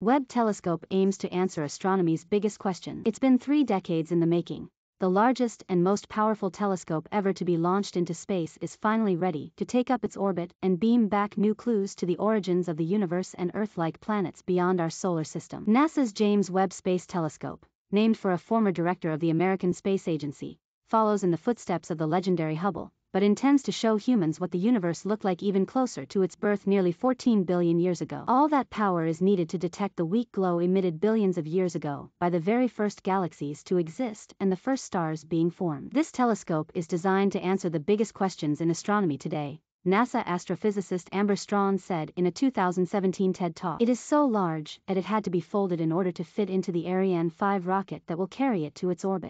Webb telescope aims to answer astronomy's biggest question. It's been three decades in the making. The largest and most powerful telescope ever to be launched into space is finally ready to take up its orbit and beam back new clues to the origins of the universe and Earth-like planets beyond our solar system. NASA's James Webb Space Telescope, named for a former director of the American Space Agency, follows in the footsteps of the legendary Hubble, but intends to show humans what the universe looked like even closer to its birth nearly 14 billion years ago. All that power is needed to detect the weak glow emitted billions of years ago by the very first galaxies to exist and the first stars being formed. This telescope is designed to answer the biggest questions in astronomy today, NASA astrophysicist Amber Straughn said in a 2017 TED Talk. It is so large that it had to be folded in order to fit into the Ariane 5 rocket that will carry it to its orbit.